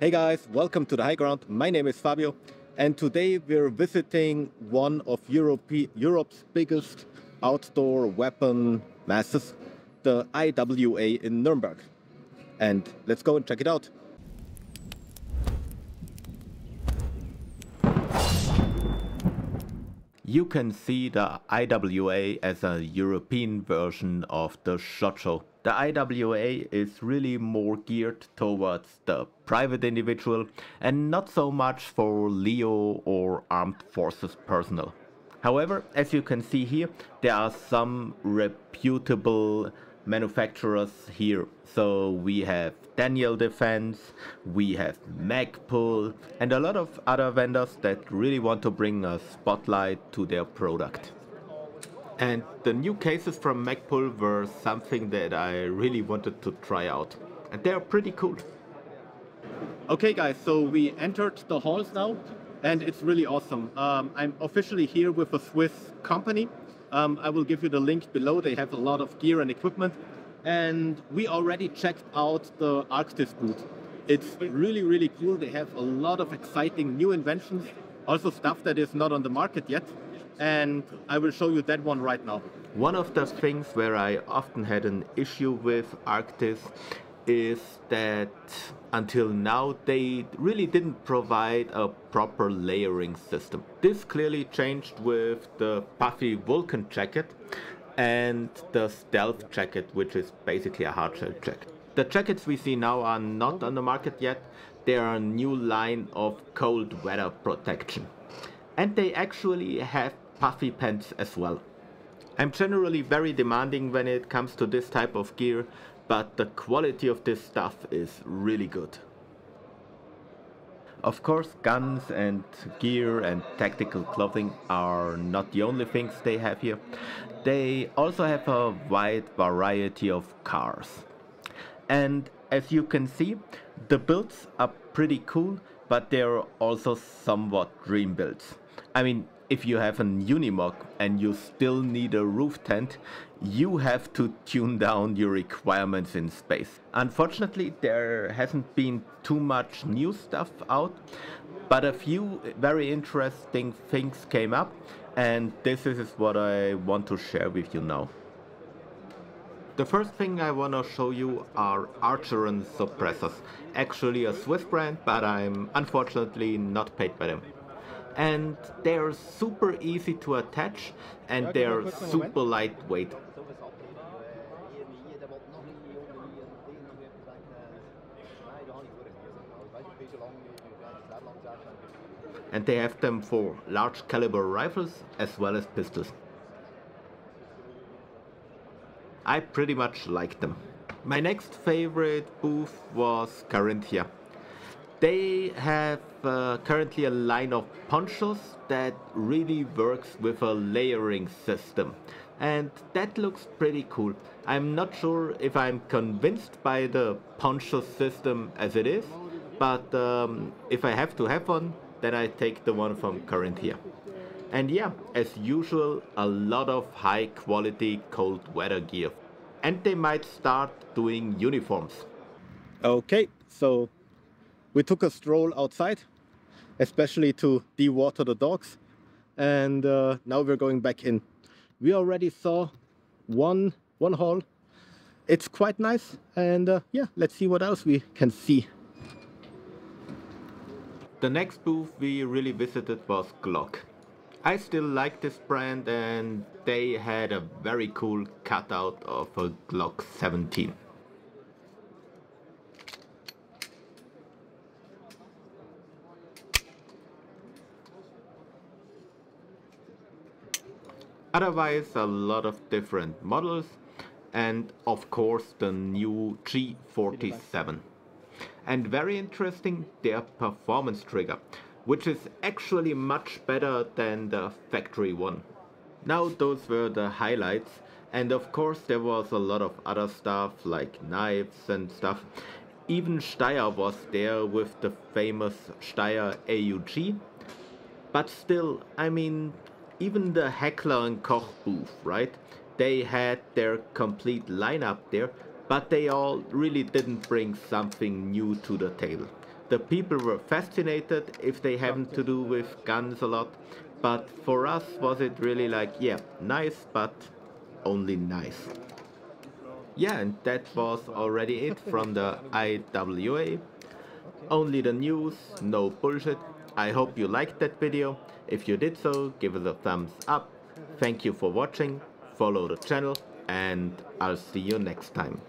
Hey guys, welcome to the High Ground. My name is Fabio, and today we're visiting one of Europe, Europe's biggest outdoor weapon masses, the IWA in Nuremberg. And let's go and check it out. You can see the IWA as a European version of the SHOT Show. The IWA is really more geared towards the private individual and not so much for LEO or armed forces personnel. However, as you can see here, there are some reputable manufacturers here. So we have Daniel Defense, we have Magpul, and a lot of other vendors that really want to bring a spotlight to their product. And the new cases from Magpul were something that I really wanted to try out. And they're pretty cool. Okay guys, so we entered the halls now and it's really awesome. Um, I'm officially here with a Swiss company um, I will give you the link below. They have a lot of gear and equipment. And we already checked out the Arktis booth. It's really, really cool. They have a lot of exciting new inventions, also stuff that is not on the market yet. And I will show you that one right now. One of the things where I often had an issue with Arktis is that until now they really didn't provide a proper layering system. This clearly changed with the puffy Vulcan jacket and the stealth jacket which is basically a hardshell jacket. The jackets we see now are not on the market yet, they are a new line of cold weather protection. And they actually have puffy pants as well. I'm generally very demanding when it comes to this type of gear but the quality of this stuff is really good. Of course, guns and gear and tactical clothing are not the only things they have here. They also have a wide variety of cars. And as you can see, the builds are pretty cool, but they're also somewhat dream builds. I mean, if you have an Unimog and you still need a roof tent, you have to tune down your requirements in space. Unfortunately, there hasn't been too much new stuff out, but a few very interesting things came up, and this is what I want to share with you now. The first thing I want to show you are Archeron suppressors. Actually a Swiss brand, but I'm unfortunately not paid by them and they're super easy to attach and they're super lightweight. And they have them for large caliber rifles as well as pistols. I pretty much like them. My next favorite booth was Carinthia. They have uh, currently a line of ponchos that really works with a layering system and that looks pretty cool. I'm not sure if I'm convinced by the poncho system as it is, but um, if I have to have one, then I take the one from Carinthia. And yeah, as usual, a lot of high quality cold weather gear. And they might start doing uniforms. Okay, so we took a stroll outside, especially to de-water the dogs. And uh, now we're going back in. We already saw one, one hall. It's quite nice. And uh, yeah, let's see what else we can see. The next booth we really visited was Glock. I still like this brand and they had a very cool cutout of a Glock 17. Otherwise a lot of different models and of course the new G47. And very interesting their performance trigger, which is actually much better than the factory one. Now those were the highlights and of course there was a lot of other stuff like knives and stuff. Even Steyr was there with the famous Steyr AUG. But still, I mean, even the Heckler and Koch booth, right? They had their complete lineup there, but they all really didn't bring something new to the table. The people were fascinated if they haven't to do with guns a lot. But for us, was it really like, yeah, nice, but only nice. Yeah, and that was already it from the IWA. Only the news, no bullshit. I hope you liked that video. If you did so, give us a thumbs up. Thank you for watching, follow the channel, and I'll see you next time.